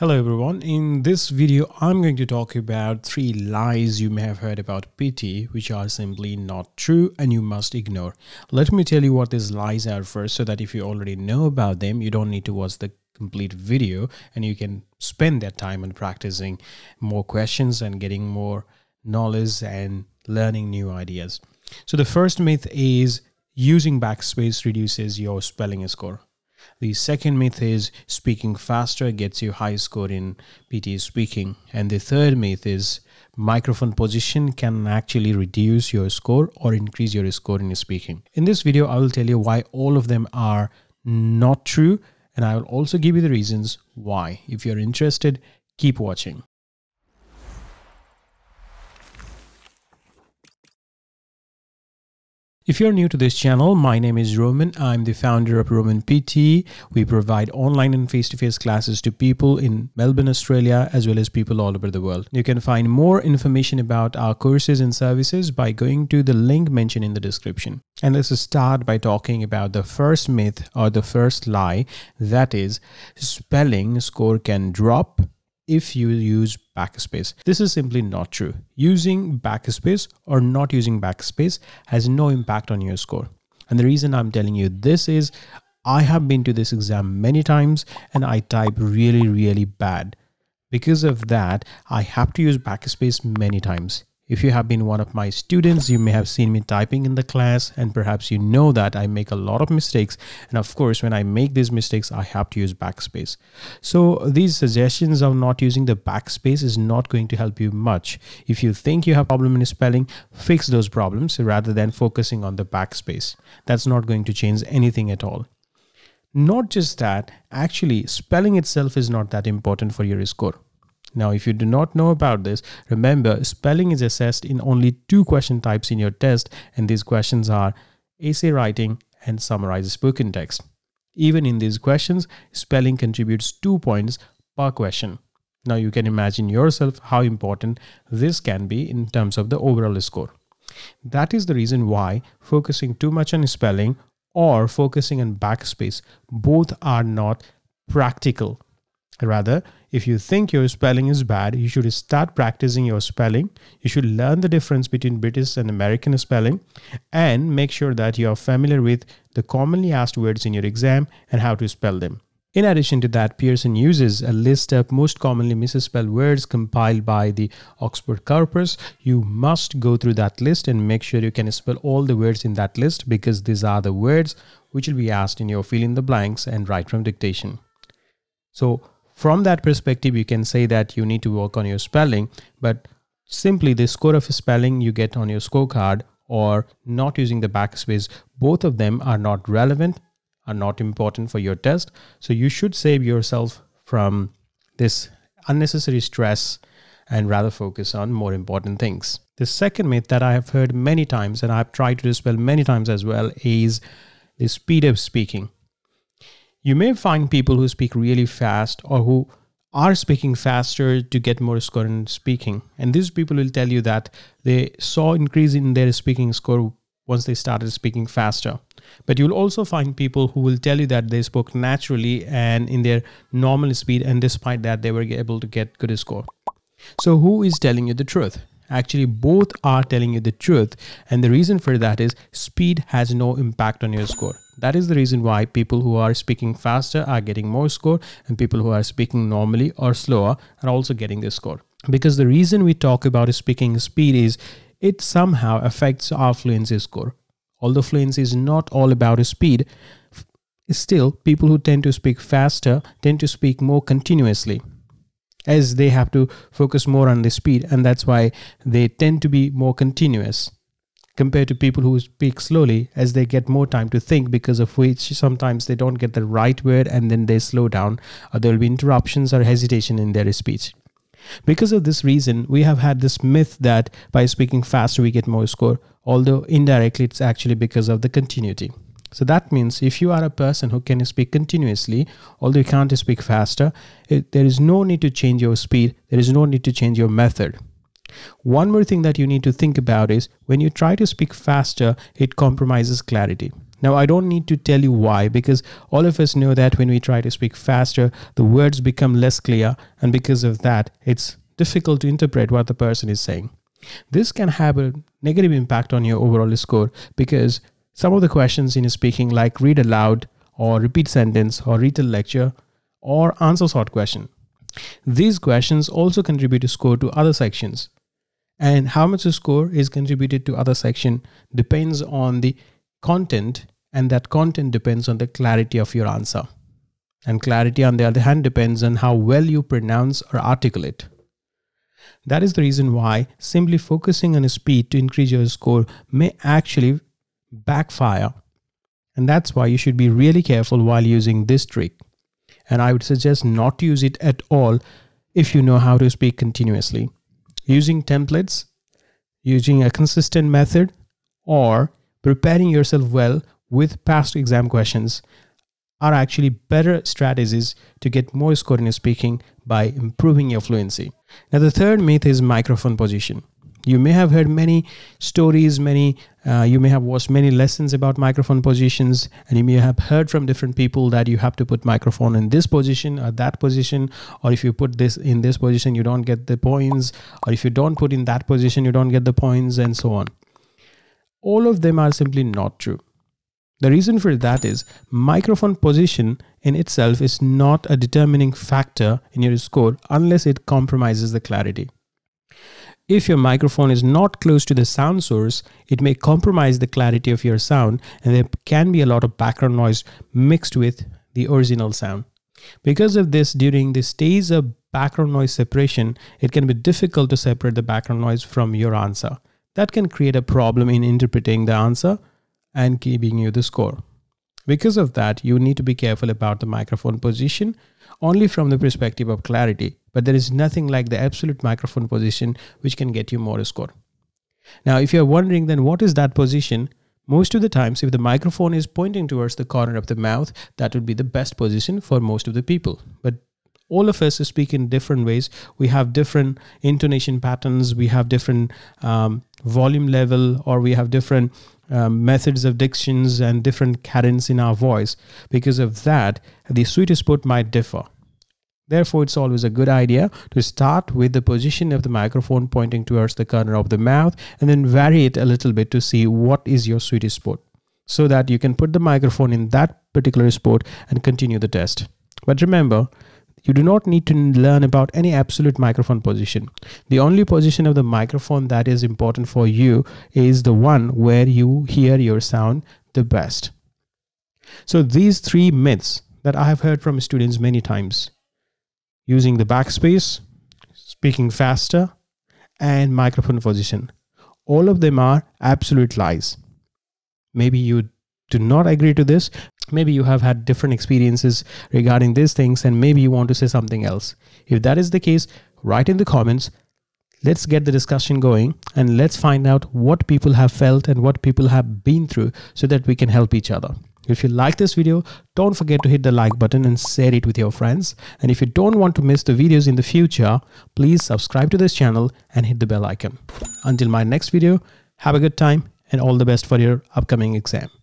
Hello everyone, in this video I'm going to talk about three lies you may have heard about PTE which are simply not true and you must ignore. Let me tell you what these lies are first so that if you already know about them you don't need to watch the complete video and you can spend that time on practicing more questions and getting more knowledge and learning new ideas. So the first myth is using backspace reduces your spelling score. The second myth is speaking faster gets you high score in PTE speaking. And the third myth is microphone position can actually reduce your score or increase your score in speaking. In this video, I will tell you why all of them are not true. And I will also give you the reasons why. If you're interested, keep watching. If you're new to this channel, my name is Roman. I'm the founder of Roman PTE. We provide online and face-to-face classes to people in Melbourne, Australia, as well as people all over the world. You can find more information about our courses and services by going to the link mentioned in the description. And let's start by talking about the first myth or the first lie, that is spelling score can drop if you use backspace. This is simply not true. Using backspace or not using backspace has no impact on your score. And the reason I'm telling you this is I have been to this exam many times and I type really, really bad. Because of that, I have to use backspace many times. If you have been one of my students, you may have seen me typing in the class and perhaps you know that I make a lot of mistakes. And of course, when I make these mistakes, I have to use backspace. So these suggestions of not using the backspace is not going to help you much. If you think you have problem in spelling, fix those problems rather than focusing on the backspace. That's not going to change anything at all. Not just that, actually spelling itself is not that important for your score. Now, if you do not know about this, remember spelling is assessed in only two question types in your test, and these questions are essay writing and summarize spoken text. Even in these questions, spelling contributes two points per question. Now, you can imagine yourself how important this can be in terms of the overall score. That is the reason why focusing too much on spelling or focusing on backspace both are not practical Rather, if you think your spelling is bad, you should start practicing your spelling. You should learn the difference between British and American spelling and make sure that you are familiar with the commonly asked words in your exam and how to spell them. In addition to that, Pearson uses a list of most commonly misspelled words compiled by the Oxford Corpus. You must go through that list and make sure you can spell all the words in that list because these are the words which will be asked in your fill in the blanks and write from dictation. So from that perspective, you can say that you need to work on your spelling, but simply the score of spelling you get on your scorecard or not using the backspace, both of them are not relevant, are not important for your test. So you should save yourself from this unnecessary stress and rather focus on more important things. The second myth that I have heard many times and I've tried to dispel many times as well is the speed of speaking you may find people who speak really fast or who are speaking faster to get more score in speaking. And these people will tell you that they saw increase in their speaking score once they started speaking faster. But you'll also find people who will tell you that they spoke naturally and in their normal speed, and despite that, they were able to get good score. So, who is telling you the truth? Actually, both are telling you the truth. And the reason for that is speed has no impact on your score. That is the reason why people who are speaking faster are getting more score and people who are speaking normally or slower are also getting this score. Because the reason we talk about speaking speed is it somehow affects our fluency score. Although fluency is not all about speed, still people who tend to speak faster tend to speak more continuously as they have to focus more on the speed and that's why they tend to be more continuous compared to people who speak slowly as they get more time to think because of which sometimes they don't get the right word and then they slow down or there will be interruptions or hesitation in their speech because of this reason we have had this myth that by speaking faster we get more score although indirectly it's actually because of the continuity so that means if you are a person who can speak continuously, although you can't speak faster, it, there is no need to change your speed. There is no need to change your method. One more thing that you need to think about is when you try to speak faster, it compromises clarity. Now, I don't need to tell you why, because all of us know that when we try to speak faster, the words become less clear, and because of that, it's difficult to interpret what the person is saying. This can have a negative impact on your overall score because some of the questions in speaking, like read aloud, or repeat sentence, or retell lecture, or answer short question. These questions also contribute to score to other sections. And how much a score is contributed to other section depends on the content and that content depends on the clarity of your answer. And clarity on the other hand depends on how well you pronounce or articulate. That is the reason why simply focusing on speed to increase your score may actually backfire. And that's why you should be really careful while using this trick. And I would suggest not use it at all if you know how to speak continuously. Using templates, using a consistent method, or preparing yourself well with past exam questions are actually better strategies to get more score in your speaking by improving your fluency. Now, the third myth is microphone position. You may have heard many stories, many, uh, you may have watched many lessons about microphone positions, and you may have heard from different people that you have to put microphone in this position or that position, or if you put this in this position, you don't get the points, or if you don't put in that position, you don't get the points, and so on all of them are simply not true. The reason for that is microphone position in itself is not a determining factor in your score unless it compromises the clarity. If your microphone is not close to the sound source, it may compromise the clarity of your sound and there can be a lot of background noise mixed with the original sound. Because of this, during the stage of background noise separation, it can be difficult to separate the background noise from your answer that can create a problem in interpreting the answer and giving you the score. Because of that, you need to be careful about the microphone position only from the perspective of clarity, but there is nothing like the absolute microphone position which can get you more score. Now, if you're wondering then what is that position, most of the times if the microphone is pointing towards the corner of the mouth, that would be the best position for most of the people. But all of us speak in different ways. We have different intonation patterns. We have different um, volume level, or we have different um, methods of dictions and different cadence in our voice. Because of that, the sweet spot might differ. Therefore, it's always a good idea to start with the position of the microphone pointing towards the corner of the mouth and then vary it a little bit to see what is your sweetest spot so that you can put the microphone in that particular spot and continue the test. But remember, you do not need to learn about any absolute microphone position. The only position of the microphone that is important for you is the one where you hear your sound the best. So these three myths that I have heard from students many times using the backspace, speaking faster, and microphone position. All of them are absolute lies. Maybe you do not agree to this, maybe you have had different experiences regarding these things and maybe you want to say something else. If that is the case, write in the comments. Let's get the discussion going and let's find out what people have felt and what people have been through so that we can help each other. If you like this video, don't forget to hit the like button and share it with your friends. And if you don't want to miss the videos in the future, please subscribe to this channel and hit the bell icon. Until my next video, have a good time and all the best for your upcoming exam.